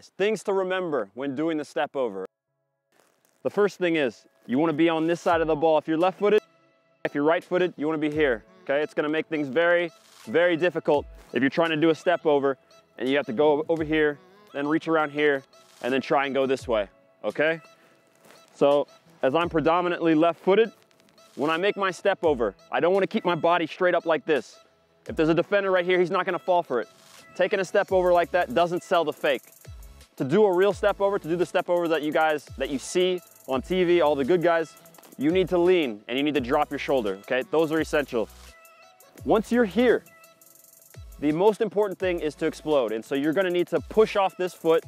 Things to remember when doing the step over. The first thing is you want to be on this side of the ball. If you're left footed, if you're right footed, you want to be here. Okay, it's going to make things very, very difficult if you're trying to do a step over and you have to go over here, then reach around here, and then try and go this way. Okay, so as I'm predominantly left footed, when I make my step over, I don't want to keep my body straight up like this. If there's a defender right here, he's not going to fall for it. Taking a step over like that doesn't sell the fake. To do a real step over, to do the step over that you guys, that you see on TV, all the good guys, you need to lean and you need to drop your shoulder, okay? Those are essential. Once you're here, the most important thing is to explode. And so you're gonna need to push off this foot,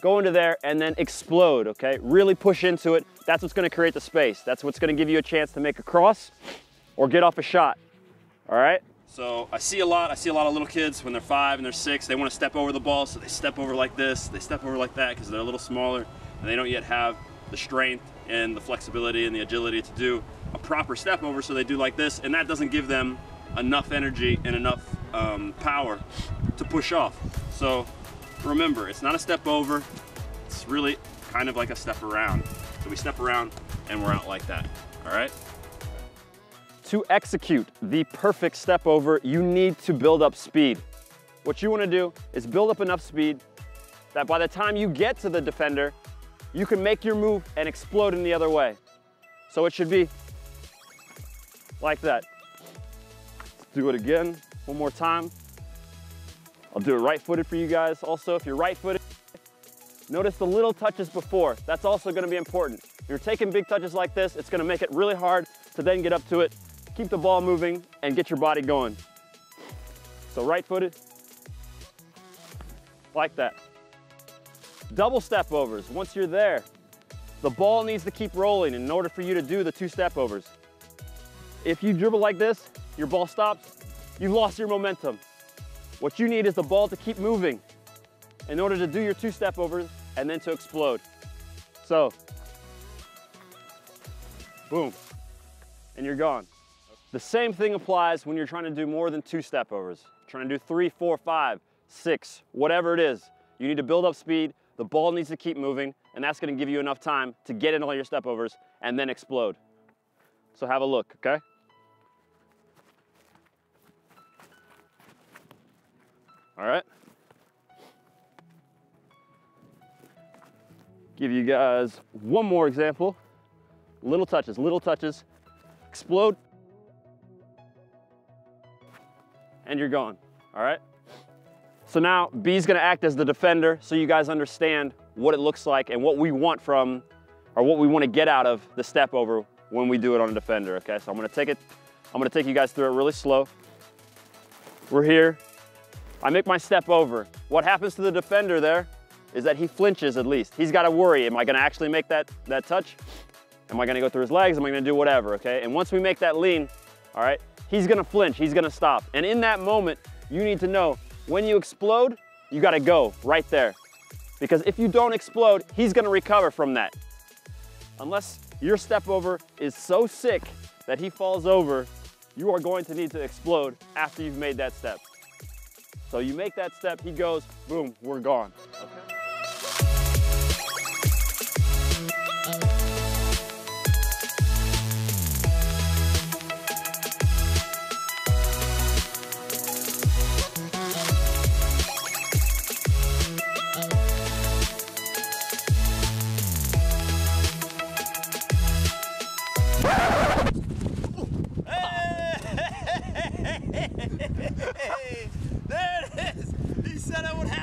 go into there and then explode, okay? Really push into it. That's what's gonna create the space. That's what's gonna give you a chance to make a cross or get off a shot, all right? So I see a lot, I see a lot of little kids when they're five and they're six, they wanna step over the ball, so they step over like this, they step over like that because they're a little smaller and they don't yet have the strength and the flexibility and the agility to do a proper step over, so they do like this, and that doesn't give them enough energy and enough um, power to push off. So remember, it's not a step over, it's really kind of like a step around. So we step around and we're out like that, all right? To execute the perfect step over, you need to build up speed. What you wanna do is build up enough speed that by the time you get to the defender, you can make your move and explode in the other way. So it should be like that. Let's do it again, one more time. I'll do it right-footed for you guys. Also, if you're right-footed, notice the little touches before. That's also gonna be important. If you're taking big touches like this, it's gonna make it really hard to then get up to it keep the ball moving, and get your body going. So right footed, like that. Double step overs, once you're there, the ball needs to keep rolling in order for you to do the two step overs. If you dribble like this, your ball stops, you've lost your momentum. What you need is the ball to keep moving in order to do your two step overs and then to explode. So, boom, and you're gone. The same thing applies when you're trying to do more than two step overs. Trying to do three, four, five, six, whatever it is. You need to build up speed, the ball needs to keep moving, and that's gonna give you enough time to get in all your step overs and then explode. So have a look, okay? All right. Give you guys one more example. Little touches, little touches. Explode, and you're gone, all right? So now B's gonna act as the defender so you guys understand what it looks like and what we want from, or what we wanna get out of the step over when we do it on a defender, okay? So I'm gonna take it, I'm gonna take you guys through it really slow. We're here, I make my step over. What happens to the defender there is that he flinches at least. He's gotta worry, am I gonna actually make that, that touch? Am I gonna go through his legs? Am I gonna do whatever, okay? And once we make that lean, all right, he's gonna flinch, he's gonna stop. And in that moment, you need to know when you explode, you gotta go right there. Because if you don't explode, he's gonna recover from that. Unless your step over is so sick that he falls over, you are going to need to explode after you've made that step. So you make that step, he goes, boom, we're gone. Okay? Said it would happen.